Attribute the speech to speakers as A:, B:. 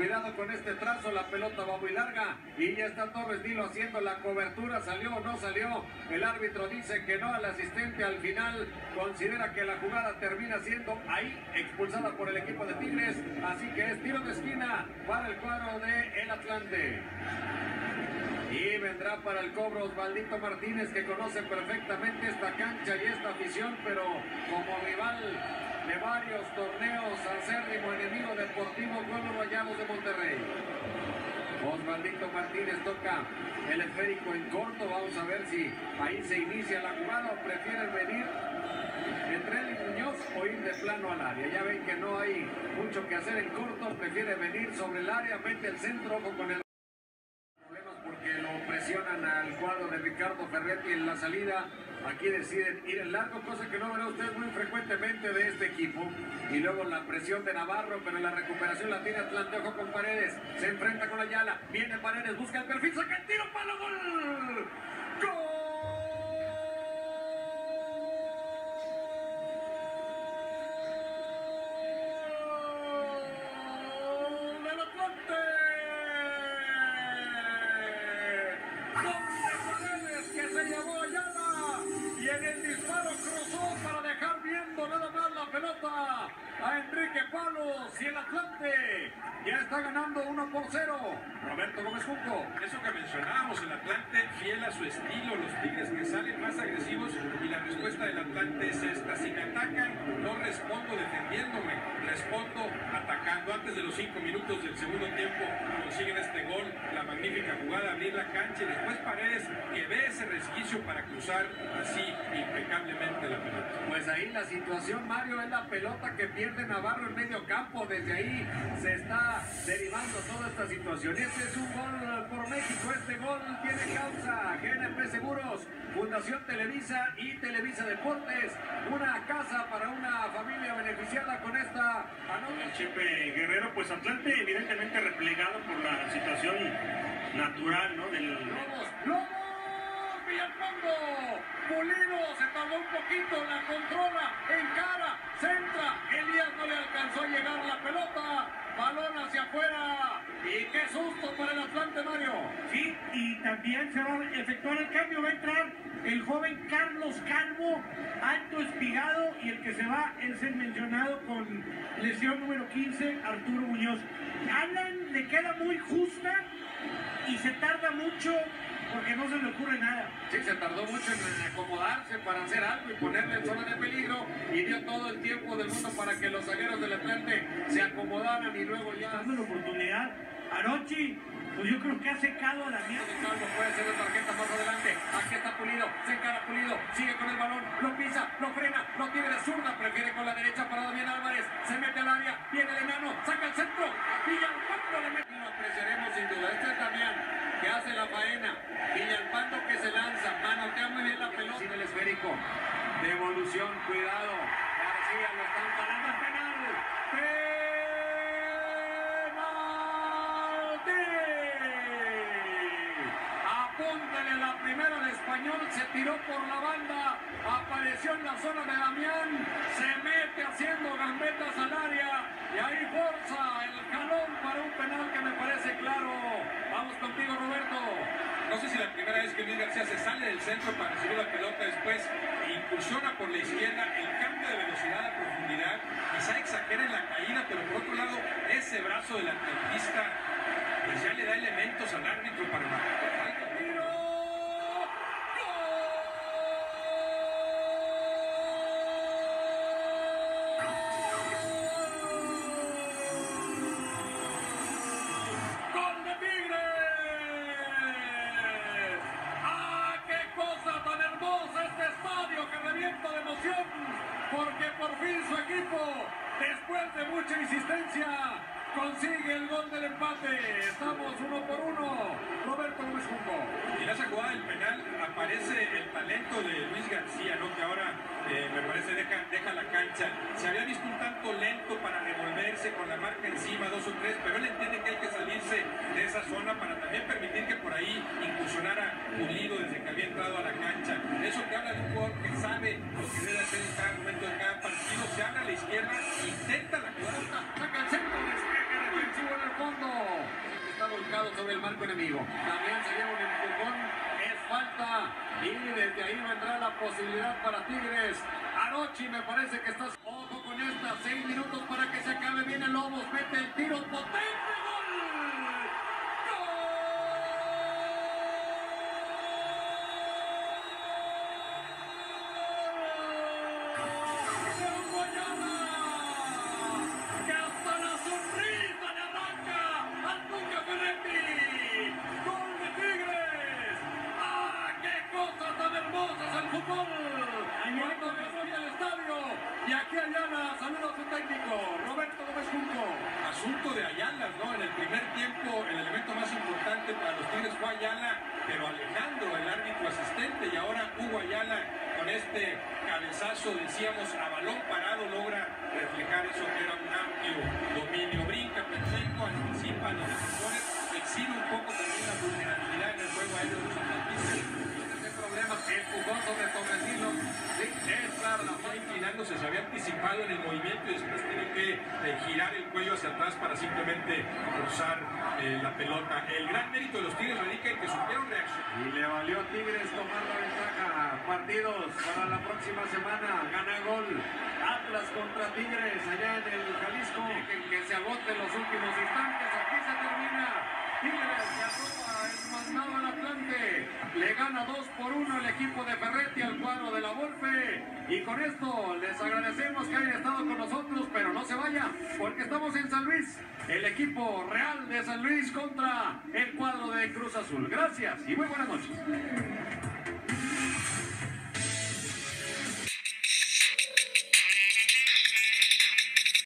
A: Cuidado con este trazo, la pelota va muy larga y ya está Torres Nilo haciendo la cobertura. ¿Salió o no salió? El árbitro dice que no al asistente al final. Considera que la jugada termina siendo ahí expulsada por el equipo de Tigres. Así que es tiro de esquina para el cuadro de El Atlante. Y vendrá para el cobro Osvaldito Martínez que conoce perfectamente esta cancha y esta afición, pero como rival de varios torneos acérrimo enemigo deportivo los De Monterrey. Osvaldito Martínez toca el esférico en corto. Vamos a ver si ahí se inicia la jugada o prefieren venir entre él y Muñoz o ir de plano al área. Ya ven que no hay mucho que hacer en corto. Prefiere venir sobre el área, mete el centro ojo con el porque lo presionan al cuadro de Ricardo Ferretti en la salida. Aquí deciden ir en largo, cosa que no verá usted muy frecuentemente de este equipo. Y luego la presión de Navarro, pero la recuperación la tiene Atlante, ojo con Paredes. Se enfrenta con Ayala, viene Paredes, busca el perfil, saca el tiro, para gol. ¡Gol! Y el Atlante ya está ganando 1 por 0. Roberto Gómez Junco.
B: Eso que mencionábamos, el Atlante fiel a su estilo, los Tigres que salen más agresivos respuesta del Atlante es esta. Si me atacan, no respondo defendiéndome, respondo atacando. Antes de los 5 minutos del segundo tiempo consiguen este gol, la magnífica jugada, abrir la cancha y después Paredes que ve ese resquicio para cruzar así impecablemente la pelota.
A: Pues ahí la situación, Mario, es la pelota que pierde Navarro en medio campo. Desde ahí se está derivando toda esta situación. Este es un gol por México. Este gol tiene causa. GNP Seguros, Fundación Televisa y Televisa Deportes. Una casa para una familia beneficiada con esta
C: anoche. Chepe Guerrero, pues Atlante evidentemente replegado por la situación natural, ¿no? Del...
A: ¡Lobos! ¡Lobos! Villalpando. Pulido se tardó un poquito, la controla, encara, centra. Elías no le alcanzó a llegar la pelota. Balón hacia afuera. Y qué susto para el Atlante, Mario.
C: Sí, y también se va a efectuar el cambio. Va a entrar el joven Carlos Calvo, alto espigado. Y el que se va es el mencionado con lesión número 15, Arturo Muñoz. Alan le queda muy justa y se tarda mucho porque no se le ocurre nada.
A: Sí, se tardó mucho en acomodarse para hacer algo y ponerle en zona de peligro y dio todo el tiempo del mundo para que los zagueros del Atlante se acomodaran y luego ya...
C: Dando la oportunidad. Anoche, pues yo creo que ha secado a Damián.
A: Carlos puede ser de tarjeta más adelante. Aquí está Pulido, se encara Pulido, sigue con el balón, lo pisa, lo frena, lo tiene de zurda, prefiere con la derecha para Damián Álvarez. Se mete al área, viene el enano, saca el centro, pilla el cuatro, le mete. Lo apreciaremos sin duda. Este es Damián que hace la faena. Villalpando que se lanza, manotea muy bien la pelota. Sin el esférico. Devolución, cuidado. García lo están parando. penal. Primera de español. Se tiró por la banda. Apareció en la zona de Damián. Se mete haciendo gambetas al área. Y ahí forza el jalón para un penal que me parece claro. Vamos contigo, Roberto.
B: No sé si la primera vez que Luis García se sale del centro para recibir la pelota, después incursiona por la izquierda, el cambio de velocidad a profundidad, quizá exagera en la caída, pero por otro lado, ese brazo del atlantista pues ya le da elementos al árbitro para.
A: Porque por fin su equipo, después de mucha insistencia, consigue el gol del empate. Estamos uno por uno. Roberto Gómez Junco.
B: Y en esa jugada del penal aparece el talento de Luis García, ¿no? que ahora eh, me parece deja, la cancha. Se había visto un tanto lento para revolverse con la marca encima, dos o tres, pero él entiende que hay que salirse de esa zona para también permitir que por ahí incursionara Pulido desde que había entrado a la cancha. Eso que habla de
A: También se lleva un empujón, es falta. Y desde ahí vendrá la posibilidad para Tigres. Arochi me parece que estás. Ojo con esta, seis minutos para que se acabe. Viene Lobos, mete el tiro potente.
B: Asunto de Ayala, ¿no? En el primer tiempo, el elemento más importante para los Tigres fue Ayala, pero Alejandro, el árbitro asistente, y ahora Hugo Ayala con este cabezazo, decíamos, a balón parado, logra reflejar eso que era un amplio dominio. Brinca perfecto, anticipa los defensores, girar el cuello hacia atrás para simplemente cruzar eh, la pelota. El gran mérito de los Tigres radica en que supieron reaccionar.
A: Y le valió Tigres tomar la ventaja. Partidos para la próxima semana. Gana gol. Atlas contra Tigres allá en el Jalisco. Que, que se agoten los últimos instantes. Aquí se termina. Tigres se arroba el mandado al Atlante. Le gana 2 por 1 el equipo de Ferretti al cuadro de la Volpe. Y con esto les agradecemos que hayan estado con nosotros, pero no se vaya, porque estamos en San Luis. El equipo real de San Luis contra el cuadro de Cruz Azul. Gracias y muy buenas noches.